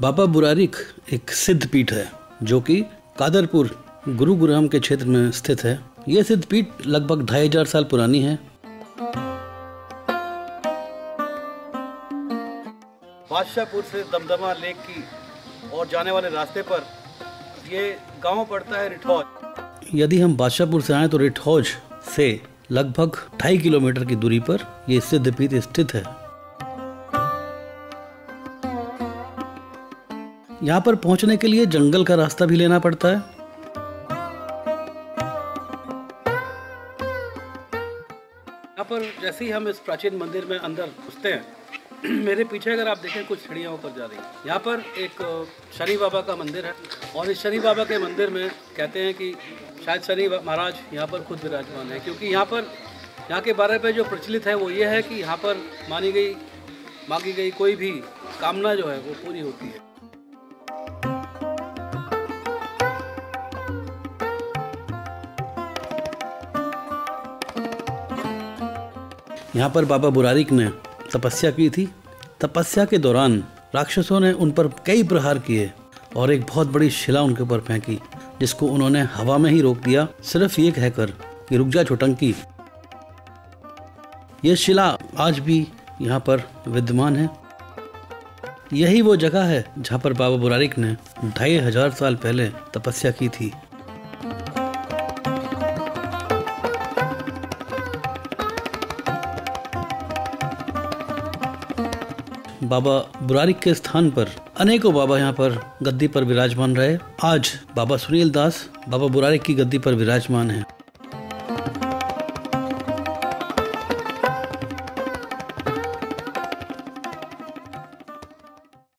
बाबा बुरारिक एक सिद्ध पीठ है जो कि कादरपुर गुरुग्राम के क्षेत्र में स्थित है। यह सिद्ध पीठ लगभग ढाई हज़ार साल पुरानी है। बादशाहपुर से दमदमा लेक की और जाने वाले रास्ते पर ये गाँव पड़ता है रिठौज यदि हम बादशाहपुर से आए तो रिठौज से लगभग ढाई किलोमीटर की दूरी पर ये सिद्ध पीठ स्थित है। यहाँ पर पहुँचने के लिए जंगल का रास्ता भी लेना पड़ता है। यहाँ पर जैसे ही हम इस प्राचीन मंदिर में अंदर घुसते हैं, मेरे पीछे अगर आप देखें, कुछ सीढ़ियाँ ऊपर जा रही हैं। यहाँ पर एक शनि बाबा का मंदिर है और इस शनि बाबा के मंदिर में कहते हैं कि शायद शनि महाराज यहाँ पर खुद विराजमान है, क्योंकि यहाँ पर, यहाँ के बारे में जो प्रचलित है वो ये है कि यहाँ पर मानी गई, मांगी गई कोई भी कामना जो है वो पूरी होती है। यहाँ पर बाबा बुरारिक ने तपस्या की थी। तपस्या के दौरान राक्षसों ने उन पर कई प्रहार किए और एक बहुत बड़ी शिला उनके ऊपर फेंकी, जिसको उन्होंने हवा में ही रोक दिया। सिर्फ़ ये कहकर कि रुक जा छोटंकी। ये शिला आज भी यहाँ पर विद्यमान है। यही वो जगह है जहाँ पर बाबा बुरारिक ने ढाई हज़ार साल पहले तपस्या की थी। बाबा बुरारिक के स्थान पर, अनेकों बाबा यहाँ पर गद्दी पर विराजमान रहे। आज बाबा सुनील दास, बाबा बुरारिक की गद्दी पर विराजमान है।